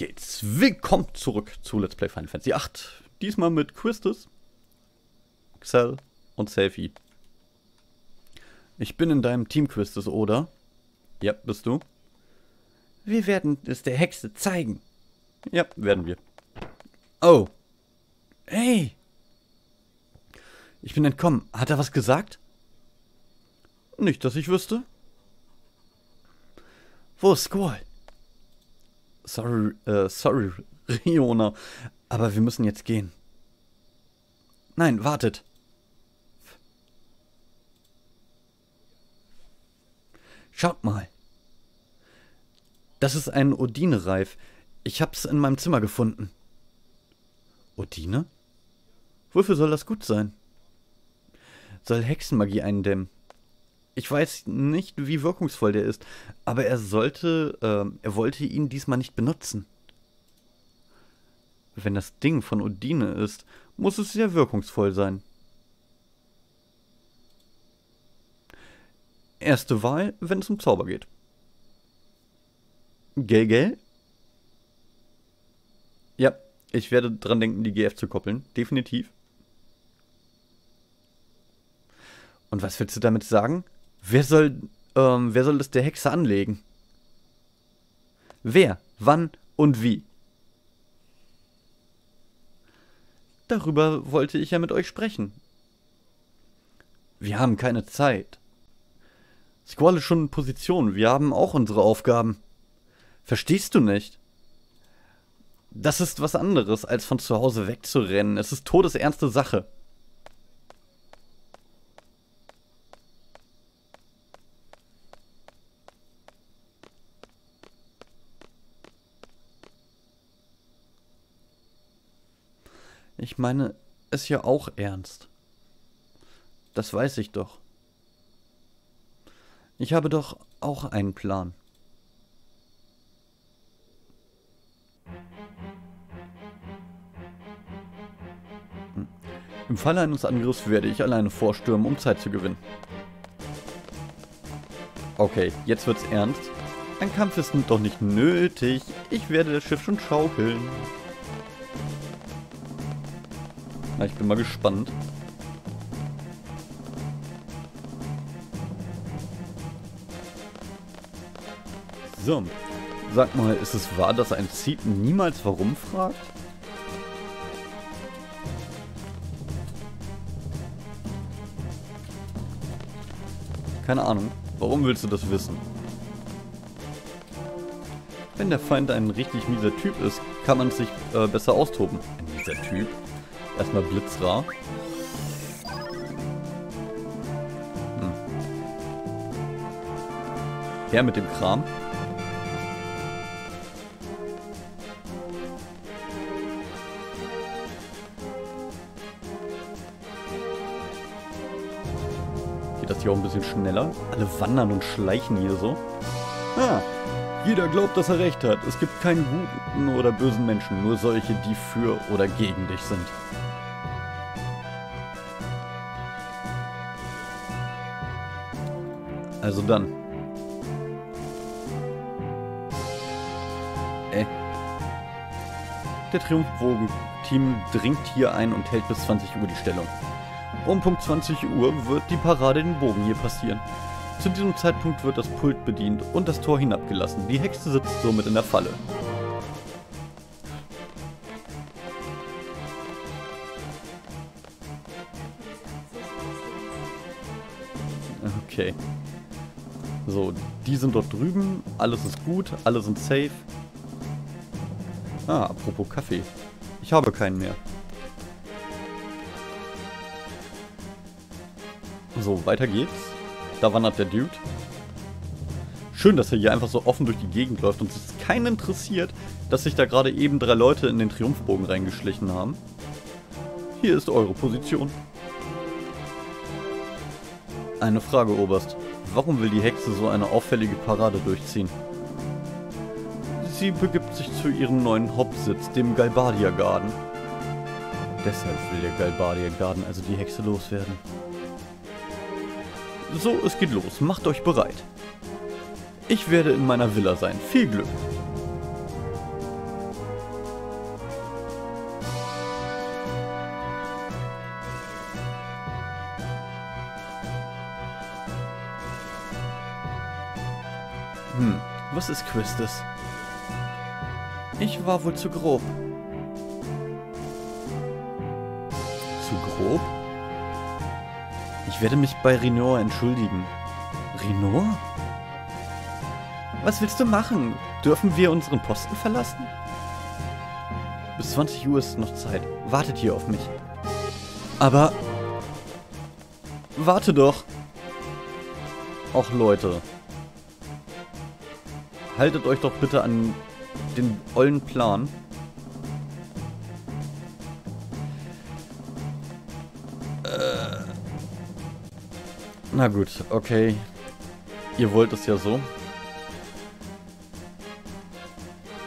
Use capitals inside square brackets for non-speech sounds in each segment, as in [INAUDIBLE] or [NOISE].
geht's. Willkommen zurück zu Let's Play Final Fantasy VIII. Diesmal mit Quistis, Xel und Selfie. Ich bin in deinem Team, Quistis, oder? Ja, bist du? Wir werden es der Hexe zeigen. Ja, werden wir. Oh. Hey. Ich bin entkommen. Hat er was gesagt? Nicht, dass ich wüsste. Wo ist Squall? Sorry, äh, sorry, [LAUGHS] Riona, aber wir müssen jetzt gehen. Nein, wartet. Schaut mal. Das ist ein Odine-Reif. Ich hab's in meinem Zimmer gefunden. Odine? Wofür soll das gut sein? Soll Hexenmagie eindämmen. Ich weiß nicht, wie wirkungsvoll der ist, aber er sollte, äh, er wollte ihn diesmal nicht benutzen. Wenn das Ding von Odine ist, muss es sehr wirkungsvoll sein. Erste Wahl, wenn es um Zauber geht. Gell, gell? Ja, ich werde dran denken, die GF zu koppeln. Definitiv. Und was willst du damit sagen? Wer soll, ähm, wer soll das der Hexe anlegen? Wer, wann und wie? Darüber wollte ich ja mit euch sprechen. Wir haben keine Zeit. Squall ist schon in Position. Wir haben auch unsere Aufgaben. Verstehst du nicht? Das ist was anderes, als von zu Hause wegzurennen. Es ist todesernste Sache. Ich meine, ist ja auch ernst. Das weiß ich doch. Ich habe doch auch einen Plan. Im Falle eines Angriffs werde ich alleine vorstürmen, um Zeit zu gewinnen. Okay, jetzt wird's ernst. Ein Kampf ist doch nicht nötig. Ich werde das Schiff schon schaukeln. Na, ich bin mal gespannt. So, sag mal, ist es wahr, dass ein Seed niemals warum fragt? Keine Ahnung. Warum willst du das wissen? Wenn der Feind ein richtig mieser Typ ist, kann man sich äh, besser austoben. Ein mieser Typ? Erstmal Blitzra. Hm. Her mit dem Kram. Geht das hier auch ein bisschen schneller? Alle wandern und schleichen hier so. Ah, jeder glaubt, dass er recht hat. Es gibt keinen guten oder bösen Menschen, nur solche, die für oder gegen dich sind. Also dann. Äh. Der Triumphbogen-Team dringt hier ein und hält bis 20 Uhr die Stellung. Um Punkt 20 Uhr wird die Parade den Bogen hier passieren. Zu diesem Zeitpunkt wird das Pult bedient und das Tor hinabgelassen. Die Hexe sitzt somit in der Falle. Okay. Die sind dort drüben. Alles ist gut, alle sind safe. Ah, apropos Kaffee. Ich habe keinen mehr. So, weiter geht's. Da wandert der Dude. Schön, dass er hier einfach so offen durch die Gegend läuft und es ist keinen interessiert, dass sich da gerade eben drei Leute in den Triumphbogen reingeschlichen haben. Hier ist eure Position. Eine Frage, Oberst. Warum will die Hexe so eine auffällige Parade durchziehen? Sie begibt sich zu ihrem neuen Hauptsitz, dem Galbadia Garden. Deshalb will der Galbadia Garden also die Hexe loswerden. So, es geht los. Macht euch bereit. Ich werde in meiner Villa sein. Viel Glück. Was ist Quistis? Ich war wohl zu grob. Zu grob? Ich werde mich bei Rinor entschuldigen. Rinor? Was willst du machen? Dürfen wir unseren Posten verlassen? Bis 20 Uhr ist noch Zeit. Wartet hier auf mich. Aber... Warte doch. Och Leute. Haltet euch doch bitte an den ollen Plan. Äh. Na gut, okay. Ihr wollt es ja so.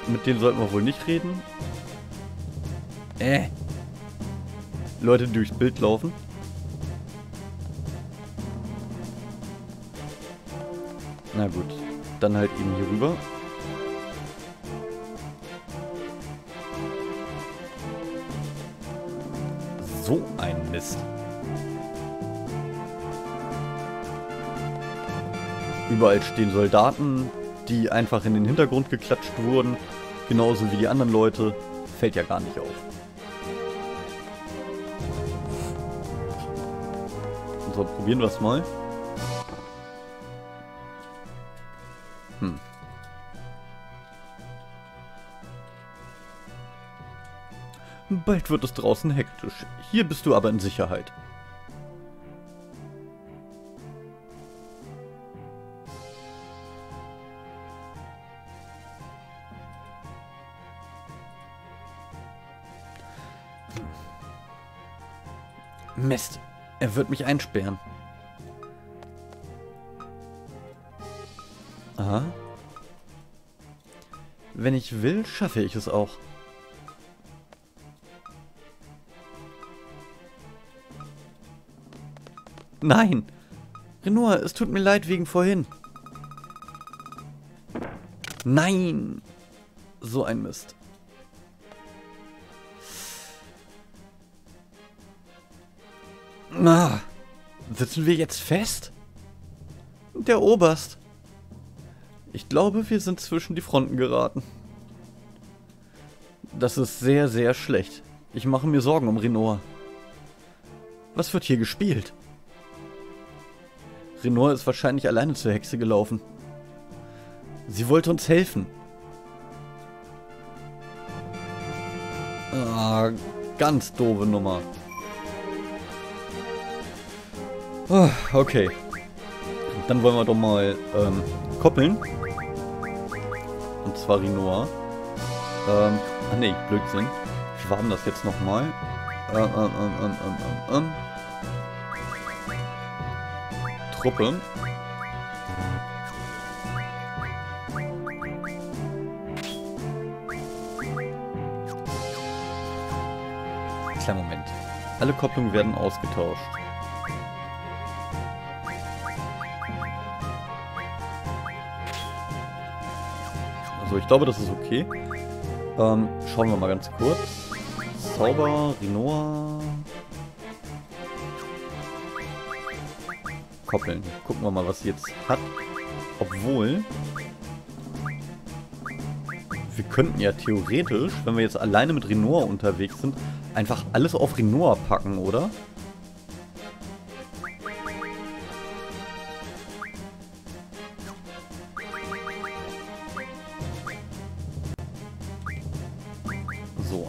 Mit denen sollten wir wohl nicht reden. Äh. Leute, die durchs Bild laufen. Na gut, dann halt eben hier rüber. So ein Mist. Überall stehen Soldaten, die einfach in den Hintergrund geklatscht wurden. Genauso wie die anderen Leute. Fällt ja gar nicht auf. So, probieren wir es mal. Bald wird es draußen hektisch. Hier bist du aber in Sicherheit. Mist, er wird mich einsperren. Aha. Wenn ich will, schaffe ich es auch. Nein! Renoir, es tut mir leid wegen vorhin. Nein! So ein Mist. Na, sitzen wir jetzt fest? Der Oberst. Ich glaube, wir sind zwischen die Fronten geraten. Das ist sehr, sehr schlecht. Ich mache mir Sorgen um Renoir. Was wird hier gespielt? Renoir ist wahrscheinlich alleine zur Hexe gelaufen. Sie wollte uns helfen. Ah, ganz doofe Nummer. Oh, okay. Dann wollen wir doch mal ähm, koppeln. Und zwar Rinoa. Ähm, ah ne, Blödsinn. Wie war das jetzt nochmal? Ähm, ähm, ähm, ähm, ähm, ähm. Truppe. Kleiner Moment. Alle Kopplungen werden ausgetauscht. Also ich glaube, das ist okay. Ähm, schauen wir mal ganz kurz. Zauber, Rinoa. Koppeln. Gucken wir mal, was sie jetzt hat. Obwohl... Wir könnten ja theoretisch, wenn wir jetzt alleine mit Renoir unterwegs sind, einfach alles auf Renoir packen, oder?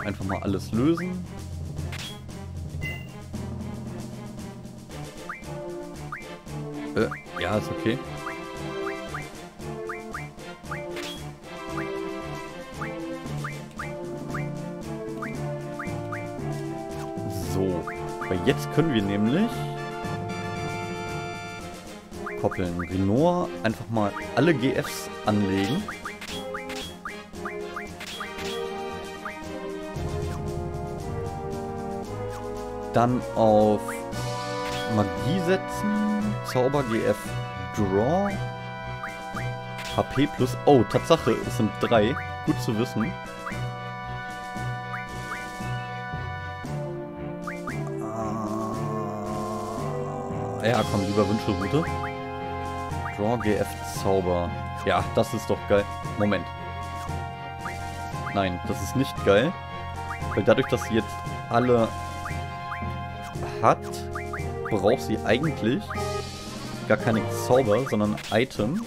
einfach mal alles lösen. Ja, ist okay. So, weil jetzt können wir nämlich koppeln. Renoir einfach mal alle GFs anlegen. Dann auf Magie setzen. Zauber GF Draw. HP plus... Oh, Tatsache, es sind drei. Gut zu wissen. Ah, ja, komm, lieber Wünschelroute. Draw GF Zauber. Ja, das ist doch geil. Moment. Nein, das ist nicht geil. Weil dadurch, dass sie jetzt alle hat, braucht sie eigentlich gar keine Zauber, sondern Item.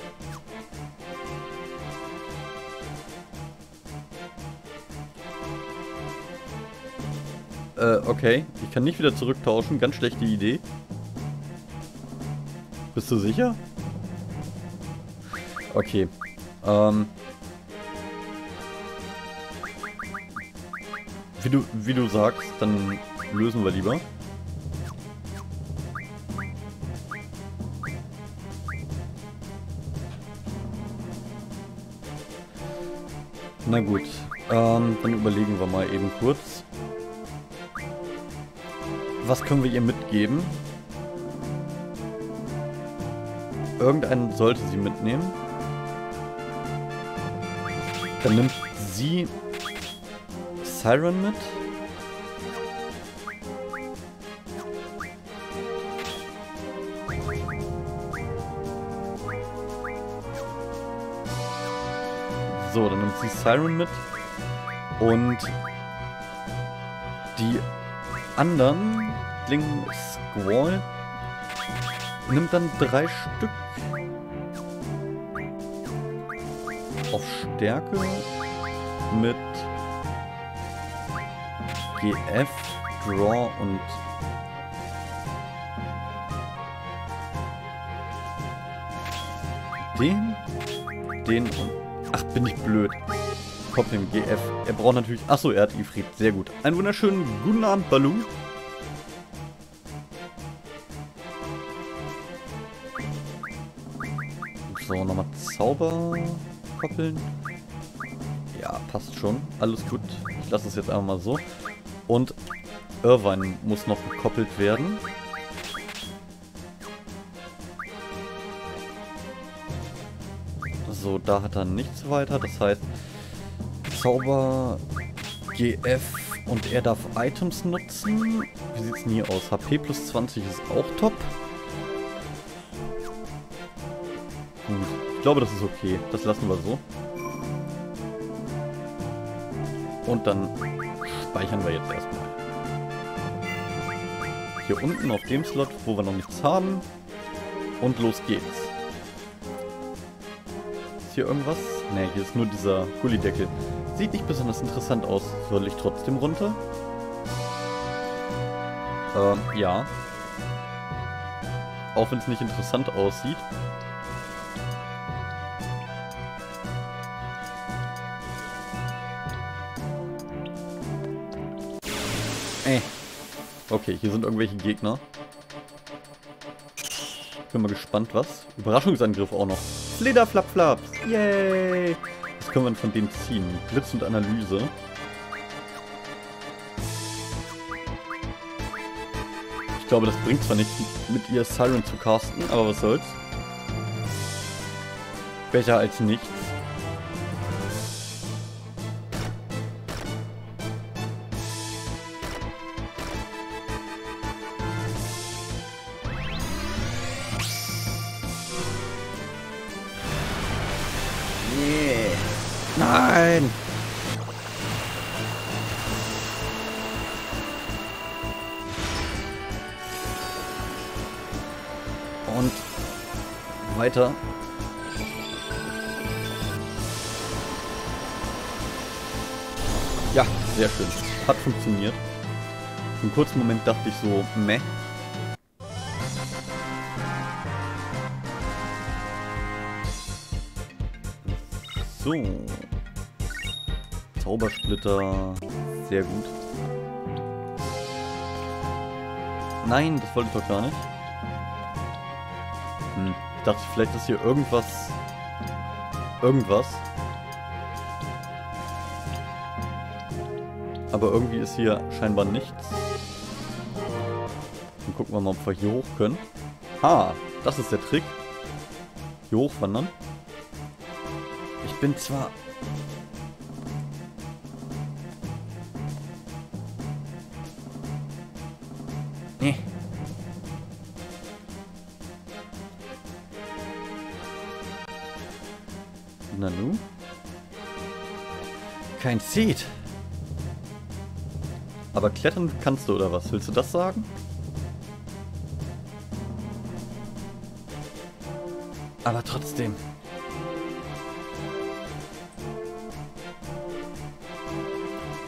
Äh, okay. Ich kann nicht wieder zurücktauschen. Ganz schlechte Idee. Bist du sicher? Okay. Ähm. Wie du, wie du sagst, dann lösen wir lieber. Na gut, ähm, dann überlegen wir mal eben kurz. Was können wir ihr mitgeben? Irgendeinen sollte sie mitnehmen. Dann nimmt sie Siren mit. So, dann nimmt sie Siren mit. Und die anderen, Ling Squall, nimmt dann drei Stück auf Stärke mit GF, Draw und den, den und... Bin ich blöd. Kopf im GF. Er braucht natürlich... Achso, er hat Ifrit. Sehr gut. Einen wunderschönen guten Abend, Baloo. So, nochmal Zauber koppeln. Ja, passt schon. Alles gut. Ich lasse es jetzt einfach mal so. Und Irvine muss noch gekoppelt werden. So, da hat er nichts weiter. Das heißt, Zauber GF und er darf Items nutzen. Wie sieht es denn hier aus? HP plus 20 ist auch top. Gut, ich glaube, das ist okay. Das lassen wir so. Und dann speichern wir jetzt erstmal. Hier unten auf dem Slot, wo wir noch nichts haben. Und los geht's. Hier irgendwas? Ne, hier ist nur dieser Gullideckel. Sieht nicht besonders interessant aus. Soll ich trotzdem runter? Ähm, ja. Auch wenn es nicht interessant aussieht. Äh. Okay, hier sind irgendwelche Gegner. Bin mal gespannt, was. Überraschungsangriff auch noch. Flederflapflaps. Yay. Was können wir denn von denen ziehen? Blitz und Analyse. Ich glaube, das bringt zwar nicht mit ihr Siren zu casten, aber was soll's. Besser als nichts. Sehr schön. Hat funktioniert. Für einen kurzen Moment dachte ich so, meh. So. Zaubersplitter. Sehr gut. Nein, das wollte ich doch gar nicht. Hm. Ich dachte, vielleicht ist hier irgendwas... Irgendwas. Aber irgendwie ist hier scheinbar nichts. Dann gucken wir mal, ob wir hier hoch können. Ah, das ist der Trick. Hier hochwandern. Ich bin zwar... Nee. Nanu? Kein Seed. Aber klettern kannst du, oder was? Willst du das sagen? Aber trotzdem.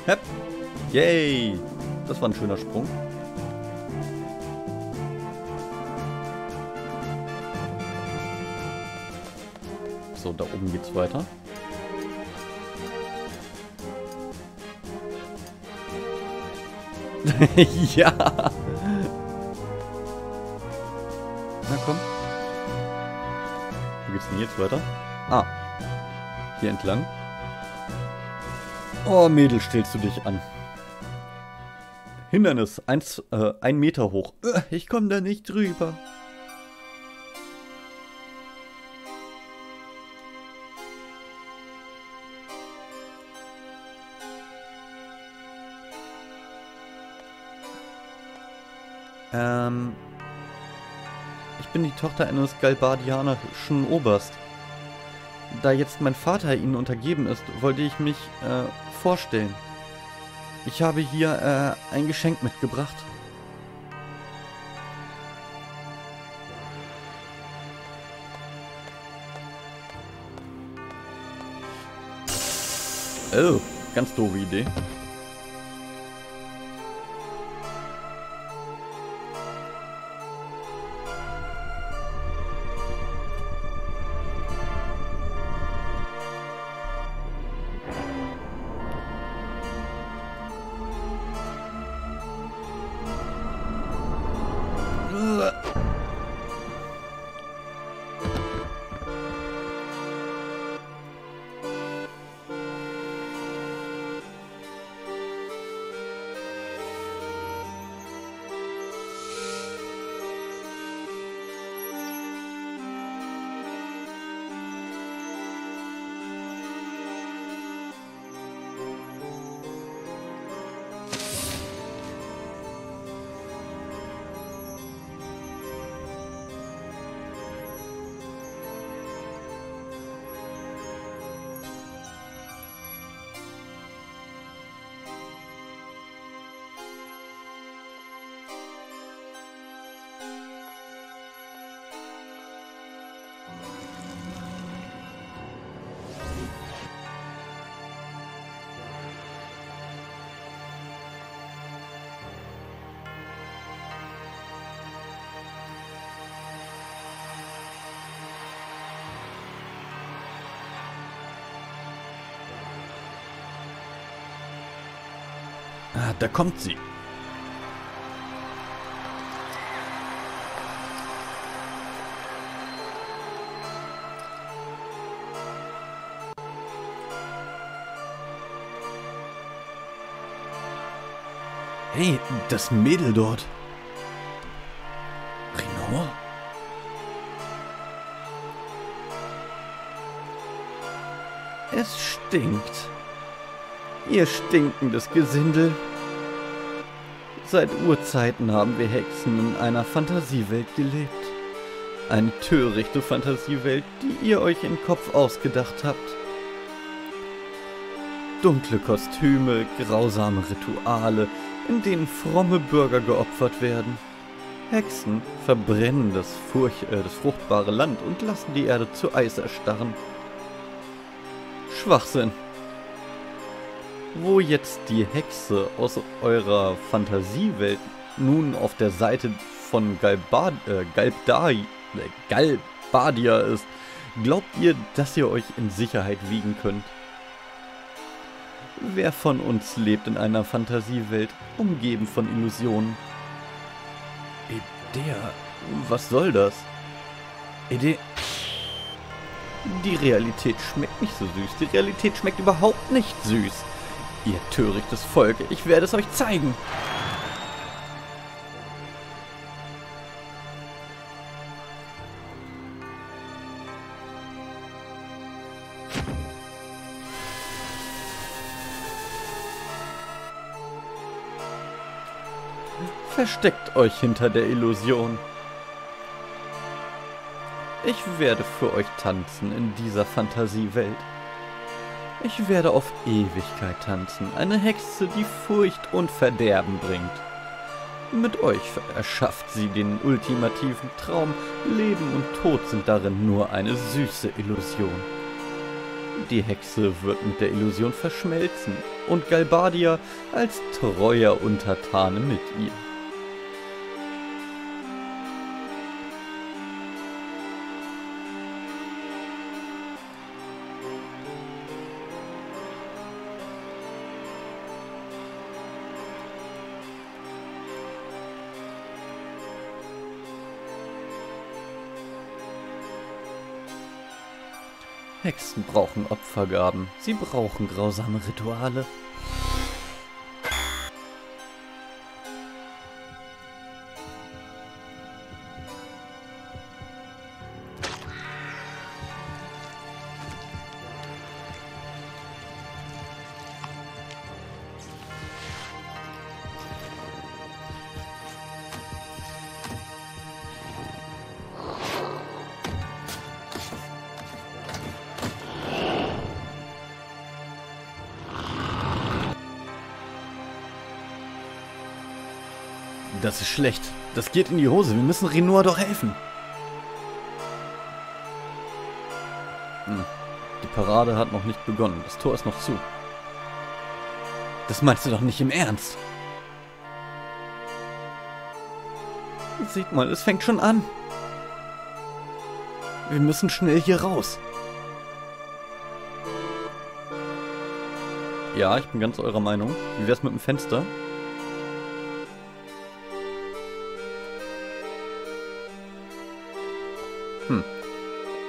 Hep. Yay. Das war ein schöner Sprung. So, da oben geht's weiter. [LAUGHS] ja. Na komm. Wo geht's denn jetzt weiter? Ah. Hier entlang. Oh, Mädel, stellst du dich an. Hindernis, eins, äh, ein Meter hoch. Äh, ich komme da nicht drüber. Ähm, ich bin die Tochter eines galbadianischen Oberst. Da jetzt mein Vater ihnen untergeben ist, wollte ich mich äh, vorstellen. Ich habe hier äh, ein Geschenk mitgebracht. Oh, ganz doofe Idee. Ah, da kommt sie. Hey, das Mädel dort. Rinoa? Es stinkt. Ihr stinkendes Gesindel. Seit Urzeiten haben wir Hexen in einer Fantasiewelt gelebt. Eine törichte Fantasiewelt, die ihr euch im Kopf ausgedacht habt. Dunkle Kostüme, grausame Rituale, in denen fromme Bürger geopfert werden. Hexen verbrennen das, Furch äh, das fruchtbare Land und lassen die Erde zu Eis erstarren. Schwachsinn. Wo jetzt die Hexe aus eurer Fantasiewelt nun auf der Seite von Galbad äh, Galbdai, äh, Galbadia ist, glaubt ihr, dass ihr euch in Sicherheit wiegen könnt? Wer von uns lebt in einer Fantasiewelt, umgeben von Illusionen? Idea, was soll das? Idee. Die Realität schmeckt nicht so süß. Die Realität schmeckt überhaupt nicht süß. Ihr törichtes Volk, ich werde es euch zeigen. Versteckt euch hinter der Illusion. Ich werde für euch tanzen in dieser Fantasiewelt. Ich werde auf Ewigkeit tanzen, eine Hexe, die Furcht und Verderben bringt. Mit euch erschafft sie den ultimativen Traum, Leben und Tod sind darin nur eine süße Illusion. Die Hexe wird mit der Illusion verschmelzen und Galbadia als treuer Untertane mit ihr. Hexen brauchen Opfergaben. Sie brauchen grausame Rituale. Das ist schlecht. Das geht in die Hose. Wir müssen Renoir doch helfen. Hm. Die Parade hat noch nicht begonnen. Das Tor ist noch zu. Das meinst du doch nicht im Ernst. Seht mal, es fängt schon an. Wir müssen schnell hier raus. Ja, ich bin ganz eurer Meinung. Wie wär's mit dem Fenster?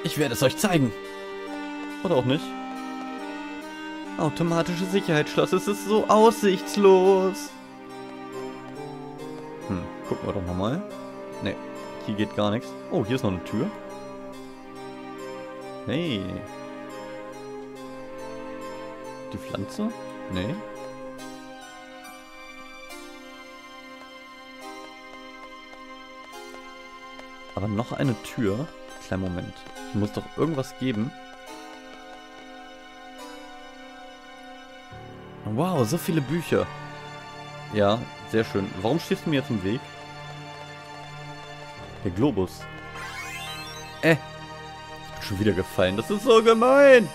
Ich werde es euch zeigen. Oder auch nicht. Automatische Sicherheitsschloss. Es ist so aussichtslos. Hm, gucken wir doch nochmal. Ne, hier geht gar nichts. Oh, hier ist noch eine Tür. Hey. Die Pflanze? Nee. Aber noch eine Tür. Kleinen Moment. Ich muss doch irgendwas geben. Wow, so viele Bücher. Ja, sehr schön. Warum stehst du mir jetzt im Weg? Der Globus. Äh. Ich bin schon wieder gefallen. Das ist so gemein.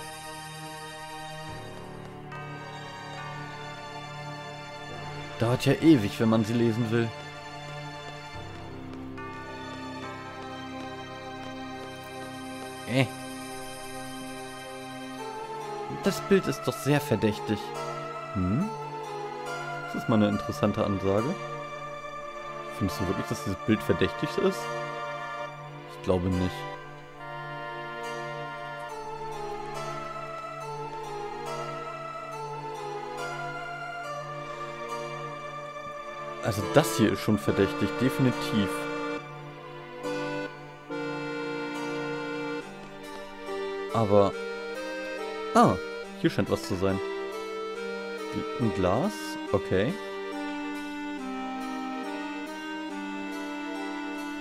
Dauert ja ewig, wenn man sie lesen will. Das Bild ist doch sehr verdächtig. Hm? Das ist mal eine interessante Ansage. Findest du wirklich, dass dieses Bild verdächtig ist? Ich glaube nicht. Also das hier ist schon verdächtig, definitiv. Aber... Ah, hier scheint was zu sein. Ein Glas? Okay.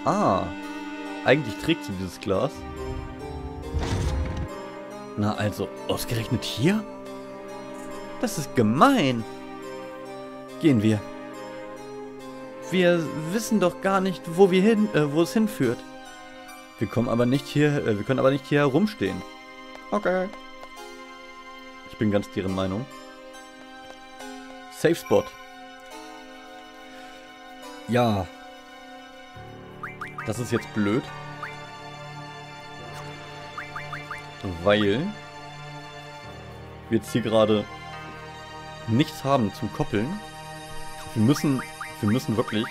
Ah. Eigentlich trägt sie dieses Glas. Na also, ausgerechnet hier? Das ist gemein. Gehen wir. Wir wissen doch gar nicht, wo wir hin, äh, wo es hinführt. Wir kommen aber nicht hier, äh, wir können aber nicht hier herumstehen. Okay. Ich bin ganz deren Meinung. Safe Spot. Ja. Das ist jetzt blöd. Weil wir jetzt hier gerade nichts haben zum Koppeln. Wir müssen, wir müssen wirklich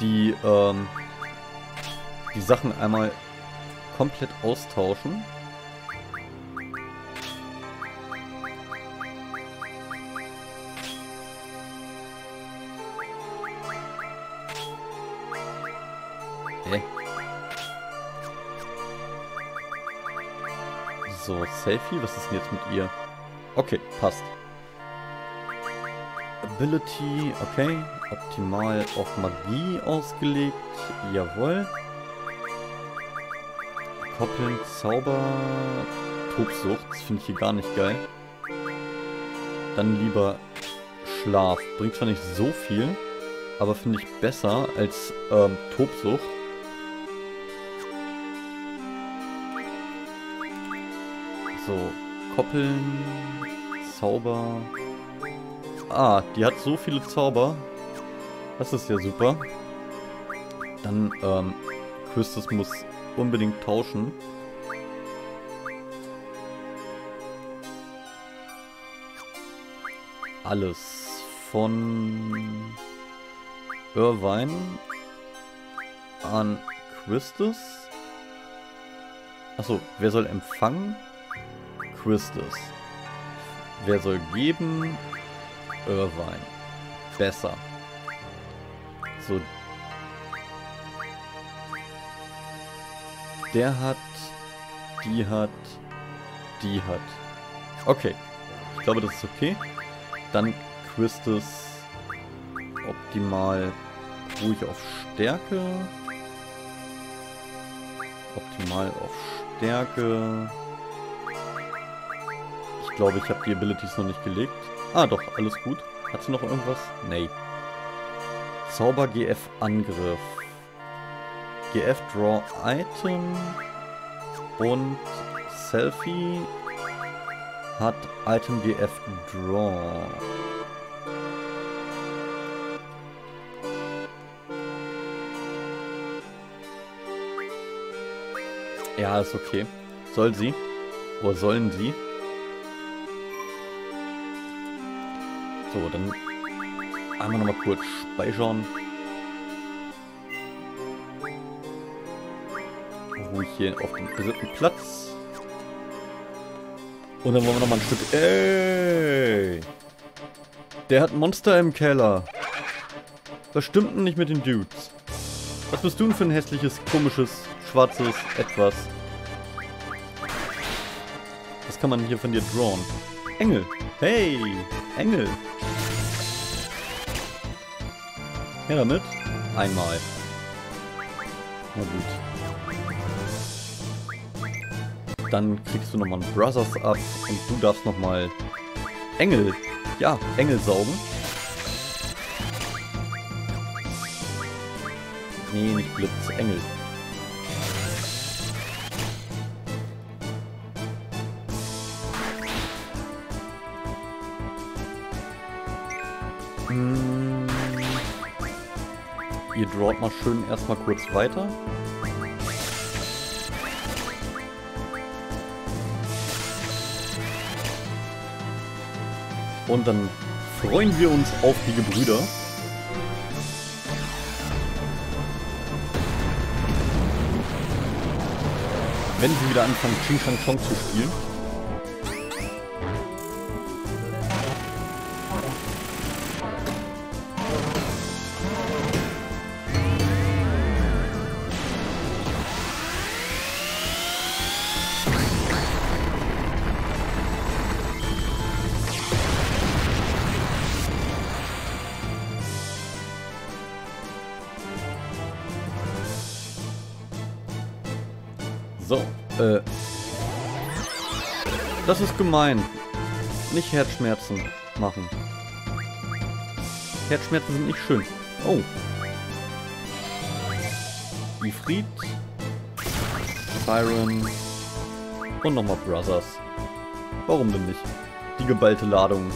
die, ähm, die Sachen einmal komplett austauschen. So, Selfie, was ist denn jetzt mit ihr? Okay, passt. Ability, okay. Optimal auf Magie ausgelegt. Jawohl. Koppeln, Zauber, Tobsucht. Das finde ich hier gar nicht geil. Dann lieber Schlaf. Bringt zwar nicht so viel, aber finde ich besser als ähm, Tobsucht. Koppeln, Zauber. Ah, die hat so viele Zauber. Das ist ja super. Dann, ähm, Quistis muss unbedingt tauschen. Alles von Irvine an Quistis. Achso, wer soll empfangen? Quistis. Wer soll geben? Irvine. Besser. So. Der hat, die hat, die hat. Okay. Ich glaube, das ist okay. Dann Quistis optimal ruhig auf Stärke. Optimal auf Stärke. Glaube, ich habe die Abilities noch nicht gelegt. Ah, doch, alles gut. Hat sie noch irgendwas? Nee. Zauber GF Angriff. GF Draw Item und Selfie hat Item GF Draw. Ja, ist okay. Soll sie? Oder sollen sie? So, dann einmal nochmal kurz speichern. Ruhig hier auf dem dritten Platz. Und dann wollen wir nochmal ein Stück... Ey! Der hat Monster im Keller. Was stimmt denn nicht mit den Dudes? Was bist du denn für ein hässliches, komisches, schwarzes Etwas? Was kann man hier von dir drawn? Engel. Hey, Engel. Her damit. Einmal. Na gut. Dann kriegst du nochmal einen Brothers ab und du darfst nochmal Engel. Ja, Engel saugen. Nee, nicht Blitz, Engel. Drawt mal schön erstmal kurz weiter. Und dann freuen wir uns auf die Gebrüder. Wenn sie wieder anfangen, Ching Chang Chong zu spielen. Gemein. Nicht Herzschmerzen machen. Herzschmerzen sind nicht schön. Oh. Ifrit. Siren. Und nochmal Brothers. Warum denn nicht? Die geballte Ladung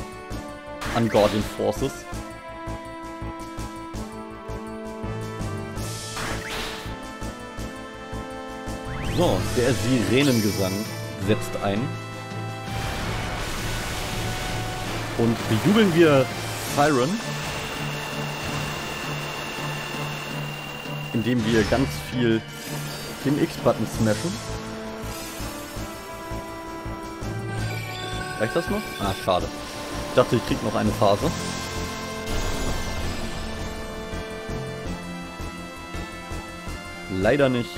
an Guardian Forces. So, der Sirenengesang setzt ein. Und bejubeln wir Siren, indem wir ganz viel den X-Button smashen. Reicht das noch? Ah, schade. Ich dachte, ich krieg noch eine Phase. Leider nicht.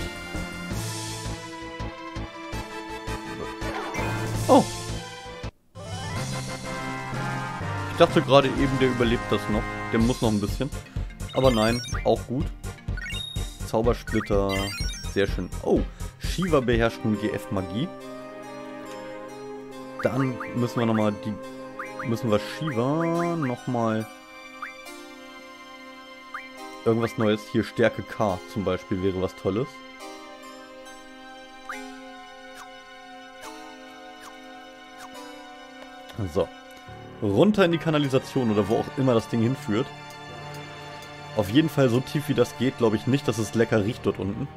Dachte gerade eben, der überlebt das noch. Der muss noch ein bisschen. Aber nein, auch gut. Zaubersplitter. Sehr schön. Oh, Shiva beherrscht nun GF-Magie. Dann müssen wir nochmal die... Müssen wir Shiva nochmal... Irgendwas Neues. Hier Stärke K zum Beispiel wäre was Tolles. So. Runter in die Kanalisation oder wo auch immer das Ding hinführt. Auf jeden Fall so tief wie das geht, glaube ich nicht, dass es lecker riecht dort unten.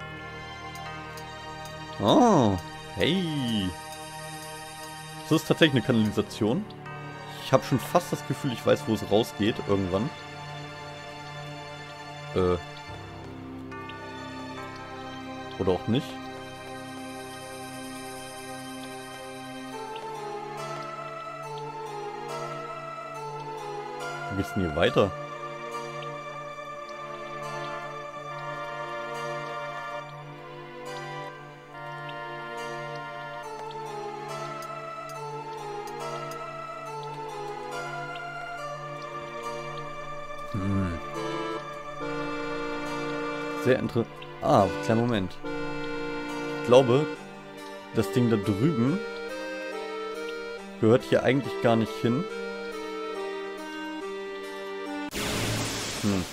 Oh, hey. Das ist tatsächlich eine Kanalisation. Ich habe schon fast das Gefühl, ich weiß, wo es rausgeht irgendwann. Äh. Oder auch nicht. Geht's denn hier weiter? Hm. Sehr interessant. Ah, kleiner Moment. Ich glaube, das Ding da drüben gehört hier eigentlich gar nicht hin. Hm.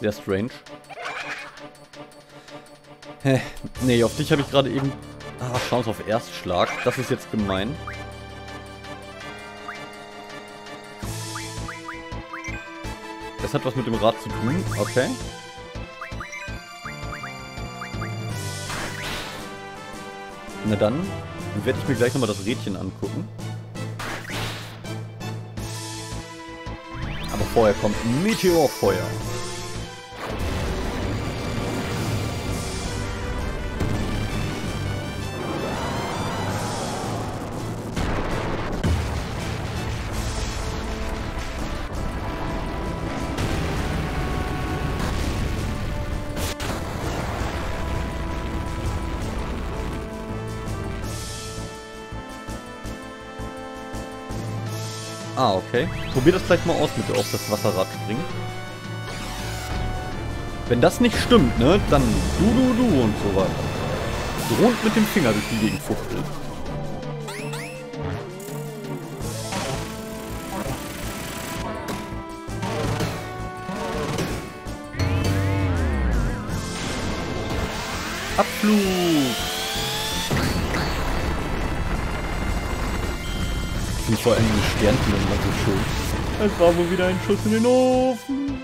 Sehr strange. Hä? Nee, auf dich habe ich gerade eben... Ah, Chance auf Erstschlag. Das ist jetzt gemein. Das hat was mit dem Rad zu tun. Okay. Na dann werde ich mir gleich nochmal das Rädchen angucken. Vorher kommt Meteorfeuer. Okay. Probier das gleich mal aus mit auf das Wasserrad springen. Wenn das nicht stimmt, ne, dann du, du, du und so weiter. Drohend mit dem Finger durch die Gegend fuchteln. Abflug! Vor allem die Sternchen immer so schön. Es war wohl wieder ein Schuss in den Ofen.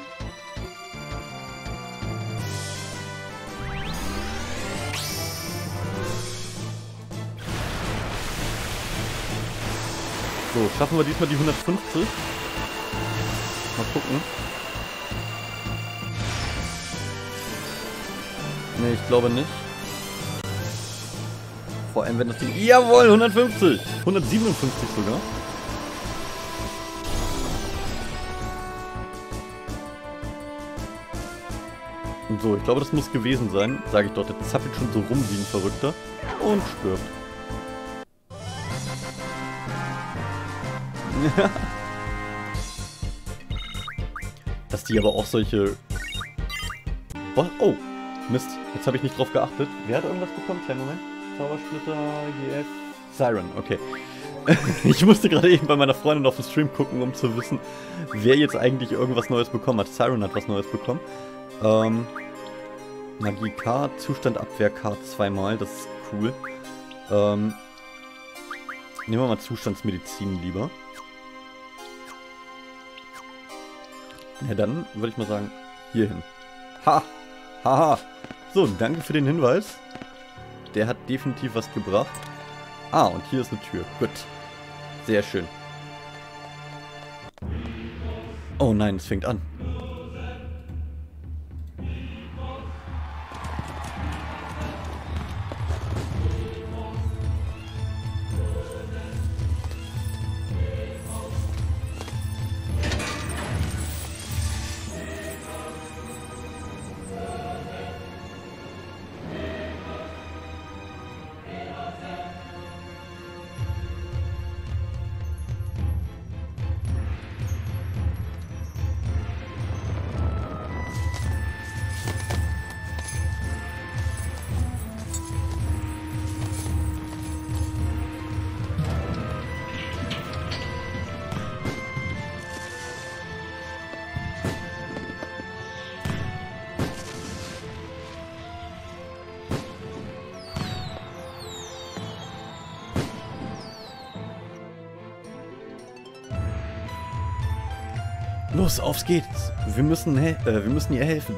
So, schaffen wir diesmal die 150? Mal gucken. Ne, ich glaube nicht. Vor allem, wenn das Ding... Jawohl, 150! 157 sogar. So, ich glaube, das muss gewesen sein. Sage ich doch, der zappelt schon so rum wie ein Verrückter. Und stirbt. [LAUGHS] Dass die aber auch solche... Oh, Mist. Jetzt habe ich nicht drauf geachtet. Wer hat irgendwas bekommen? Kleinen Moment. Zaubersplitter, GF. Siren, okay. [LAUGHS] ich musste gerade eben bei meiner Freundin auf dem Stream gucken, um zu wissen, wer jetzt eigentlich irgendwas Neues bekommen hat. Siren hat was Neues bekommen. Ähm, Magie K, Zustand Abwehr K zweimal, das ist cool. Ähm, nehmen wir mal Zustandsmedizin lieber. Ja, dann würde ich mal sagen, hier hin. Ha! Haha! So, danke für den Hinweis. Der hat definitiv was gebracht. Ah, und hier ist eine Tür. Gut. Sehr schön. Oh nein, es fängt an. Los, auf geht's. Wir müssen, äh, wir müssen ihr helfen.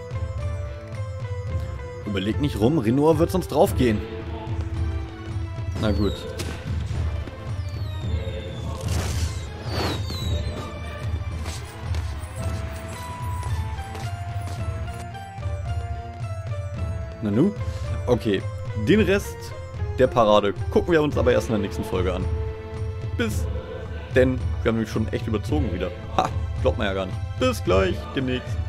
Überleg nicht rum, Renoir wird sonst draufgehen. Na gut. Nanu? Okay, den Rest der Parade gucken wir uns aber erst in der nächsten Folge an. Bis denn, wir haben nämlich schon echt überzogen wieder. Ha, glaubt man ja gar nicht. Bis gleich, demnächst.